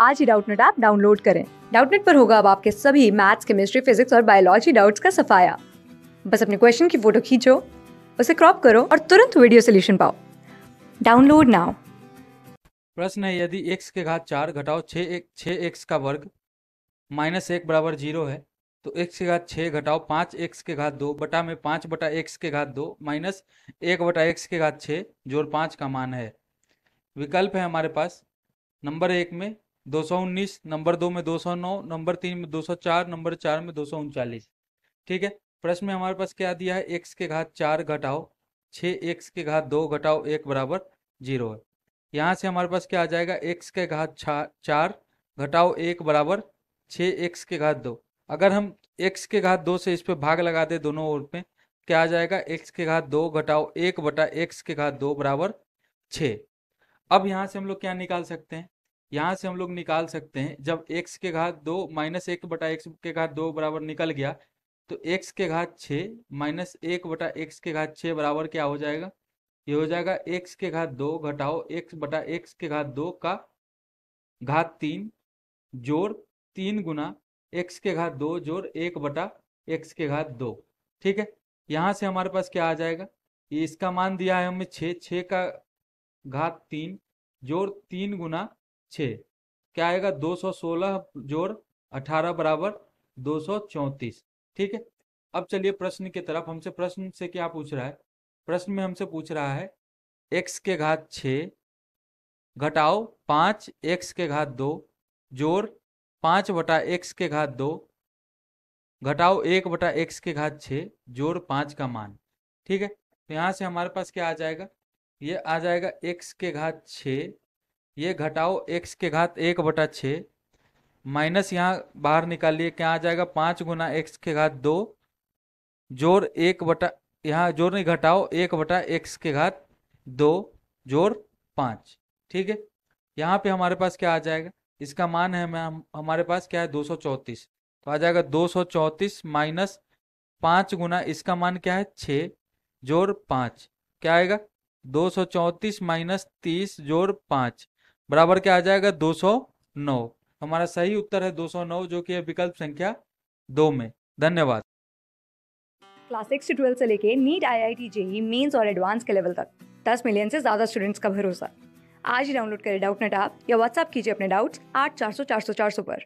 आज ही Doubtnut app download करें। डाउटनेट पर होगा अब आपके सभी मैथ्स, केमिस्ट्री, फिजिक्स और बायोलॉजी डाउट्स का सफाया। बस अपने क्वेश्चन की फ़ोटो खींचो, उसे क्रॉप करो और तुरंत वीडियो सोल्यूशन पाओ। Download now. प्रश्न है, यदि x के घात चार घटाओ छः एक छः एक्स का वर्ग माइनस एक बराबर ज़ीरो है तो x के घात छः घटाओ पाँच एक्स के घात दो बटा में पाँच बटा एक्स के घात दो माइनस एक बटा एक्स के घात छः जोड़ पाँच का मान है। विकल्प है हमारे पास नंबर एक में 219 नंबर दो में 209 नंबर तीन में 204 नंबर चार में दो ठीक है? प्रश्न में हमारे पास क्या दिया है? एक्स के घात चार घटाओ छः एक्स के घात दो घटाओ, एक बराबर ज़ीरो है। यहाँ से हमारे पास क्या आ जाएगा? एक्स के घात चार घटाओ, एक बराबर छः एक्स के घात दो। अगर हम एक्स के घात दो से इस पर भाग लगा दे दोनों ओर पे, क्या आ जाएगा? एक्स के घात दो घटाओ, एक बटा एक्स के घात दो बराबर छः अब यहाँ से हम लोग क्या निकाल सकते हैं? यहाँ से हम लोग निकाल सकते हैं। जब x के घात दो माइनस एक बटा एक्स के घात दो बराबर निकल गया तो x के घात छ माइनस एक बटा एक्स के घात छ बराबर क्या हो जाएगा? ये हो जाएगा x के घात दो घटाओ x बटा एक्स के घात दो का घात तीन जोड़ तीन गुना एक्स के घात दो जोड़ एक बटा एक्स के घात दो। ठीक है? यहाँ से हमारे पास क्या आ जाएगा? इसका मान दिया है हमें छ छ का घात तीन जोड़ तीन गुना छ। क्या आएगा? 216 जोड़ 18 बराबर दो सौ चौंतीस। ठीक है? अब चलिए प्रश्न की तरफ़। हमसे प्रश्न से क्या पूछ रहा है? प्रश्न में हमसे पूछ रहा है, x के घात छ घटाओ पाँच एक्स के घात दो जोड़ पाँच बटा एक्स के घात दो घटाओ एक बटा एक्स के घात छ जोड़ पाँच का मान। ठीक है? तो यहाँ से हमारे पास क्या आ जाएगा? ये आ जाएगा एक्स के घात छ ये घटाओ x के घात एक बटा छ। माइनस यहाँ बाहर निकालिए, क्या आ जाएगा? पाँच गुना एक्स के घात दो। जोड़ एक बटा, यहाँ जोड़ नहीं, घटाओ एक बटा एक्स के घात दो जोड़ पाँच। ठीक है? यहाँ पे हमारे पास क्या आ जाएगा? इसका मान है, हम, हमारे पास क्या है? दो सौ चौंतीस। तो आ जाएगा दो सौ चौंतीस माइनस पाँच गुना, इसका मान क्या है? छ जोड़ पाँच। क्या आएगा? दो सौ चौंतीस माइनस तीस जोड़ पाँच। बराबर क्या आ जाएगा? 209 हमारा सही उत्तर है 209 जो कि है विकल्प संख्या दो में। धन्यवाद। क्लास सिक्स से ट्वेल्थ से लेके NEET I I T JEE mains और एडवांस के लेवल तक। दस मिलियन से ज़्यादा स्टूडेंट्स का भरोसा। आज ही डाउनलोड करें डाउट नेट आप या व्हाट्सअप कीजिए अपने डाउट्स आठ चार सौ चार सौ चार सौ पर।